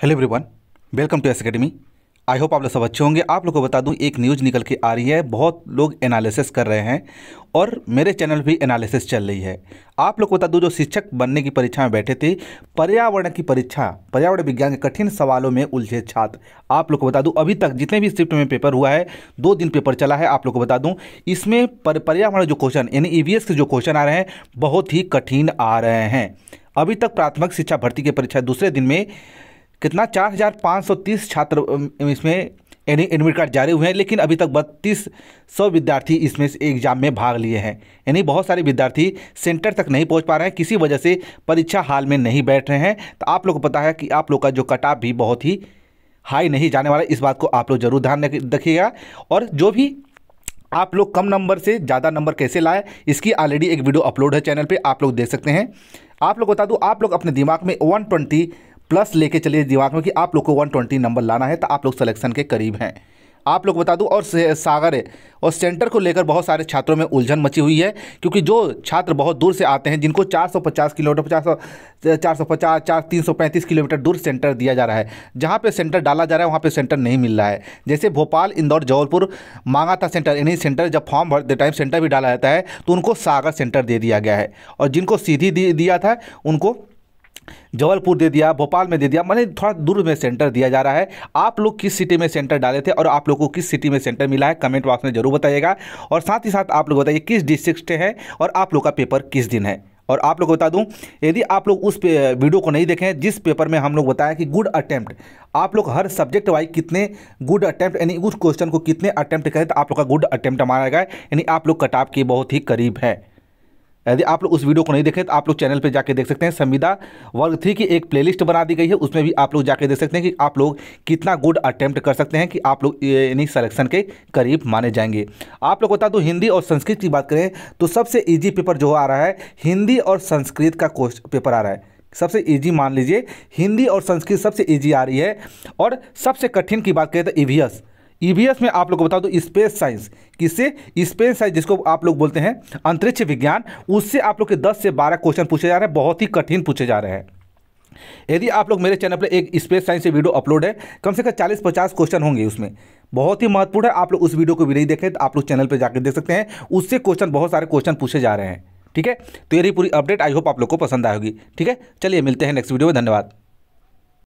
Hello everyone welcome to S academy I hope आप लोग सब अच्छे होंगे। आप लोग को बता दूँ एक न्यूज़ निकल के आ रही है। बहुत लोग एनालिसिस कर रहे हैं और मेरे चैनल भी एनालिसिस चल रही है। आप लोग को बता दूँ जो शिक्षक बनने की परीक्षा में बैठे थे पर्यावरण की परीक्षा पर्यावरण विज्ञान के कठिन सवालों में उलझे छात्र। आप लोग को बता दूँ अभी तक जितने भी शिफ्ट में पेपर हुआ है दो दिन पेपर चला है। आप लोग को बता दूँ इसमें पर, पर्यावरण जो क्वेश्चन यानी ईवीएस के जो क्वेश्चन आ रहे हैं बहुत ही कठिन आ रहे हैं। अभी तक प्राथमिक शिक्षा भर्ती की परीक्षा दूसरे दिन में कितना? चार हज़ार पाँच सौ तीस छात्र इसमें यानी एडमिट कार्ड जारी हुए हैं, लेकिन अभी तक बत्तीस सौ विद्यार्थी इसमें से एग्ज़ाम में भाग लिए हैं। यानी बहुत सारे विद्यार्थी सेंटर तक नहीं पहुँच पा रहे हैं, किसी वजह से परीक्षा हाल में नहीं बैठ रहे हैं। तो आप लोग को पता है कि आप लोग का जो कट ऑफ़ भी बहुत ही हाई नहीं जाने वाला इस बात को आप लोग ज़रूर ध्यान रखिएगा। और जो भी आप लोग कम नंबर से ज़्यादा नंबर कैसे लाए, इसकी ऑलरेडी एक वीडियो अपलोड है चैनल पे, आप लोग देख सकते हैं। आप लोग बता दूँ, आप लोग अपने दिमाग में 120 प्लस लेके चलिए दिमाग में कि आप लोग को 120 नंबर लाना है तो आप लोग सिलेक्शन के करीब हैं। आप लोग बता दूँ, और सागर है, और सेंटर को लेकर बहुत सारे छात्रों में उलझन मची हुई है, क्योंकि जो छात्र बहुत दूर से आते हैं, जिनको 450 किलोमीटर पचास सौ चार तीन किलोमीटर दूर सेंटर दिया जा रहा है। जहाँ पे सेंटर डाला जा रहा है, वहाँ पे सेंटर नहीं मिल रहा है। जैसे भोपाल, इंदौर, जबलपुर मांगा था सेंटर यानी सेंटर जब फॉर्म भरते टाइम सेंटर भी डाला जाता है तो उनको सागर सेंटर दे दिया गया है। और जिनको सीधी दिया था, उनको जबलपुर दे दिया, भोपाल में दे दिया, मैंने थोड़ा दूर में सेंटर दिया जा रहा है। आप लोग किस सिटी में सेंटर डाले थे और आप लोग को किस सिटी में सेंटर मिला है कमेंट बॉक्स में ज़रूर बताइएगा। और साथ ही साथ आप लोग बताइए किस डिस्ट्रिक्ट है और आप लोग का पेपर किस दिन है। और आप लोग बता दूँ, यदि आप लोग उस वीडियो को नहीं देखें, जिस पेपर में हम लोग बताया कि गुड अटैम्प्ट आप लोग हर सब्जेक्ट वाइज कितने गुड अटेम्प्ट यानी उस क्वेश्चन को कितने अटैम्प्ट करें तो आप लोग का गुड अटैम्प्ट माना गया यानी आप लोग कटाप के बहुत ही करीब है। यदि आप लोग उस वीडियो को नहीं देखें तो आप लोग चैनल पर जाके देख सकते हैं। संविदा वर्ग थ्री की एक प्लेलिस्ट बना दी गई है। उसमें भी आप लोग जाके देख सकते हैं कि आप लोग कितना गुड अटैम्प्ट कर सकते हैं कि आप लोग यानी सलेक्शन के करीब माने जाएँगे। आप लोग बता दो, हिंदी और संस्कृत की बात करें तो सबसे ईजी पेपर जो आ रहा है, हिंदी और संस्कृत का पेपर आ रहा है। सबसे इजी मान लीजिए, हिंदी और संस्कृत सबसे इजी आ रही है। और सबसे कठिन की बात करें तो ईवीएस ईवीएस में आप लोग को बता दो स्पेस साइंस किससे स्पेस साइंस जिसको आप लोग बोलते हैं अंतरिक्ष विज्ञान, उससे आप लोग के 10 से 12 क्वेश्चन पूछे जा रहे हैं, बहुत ही कठिन पूछे जा रहे हैं। यदि आप लोग मेरे चैनल पर एक स्पेस साइंस से वीडियो अपलोड है, कम से कम चालीस पचास क्वेश्चन होंगे उसमें। बहुत ही महत्वपूर्ण है, आप लोग उस वीडियो को भी नहीं देखें तो आप लोग चैनल पर जाकर देख सकते हैं, उससे क्वेश्चन बहुत सारे क्वेश्चन पूछे जा रहे हैं। ठीक है? तो यही पूरी अपडेट आई होप आप लोग को पसंद आएगी। ठीक है? चलिए मिलते हैं नेक्स्ट वीडियो में, धन्यवाद।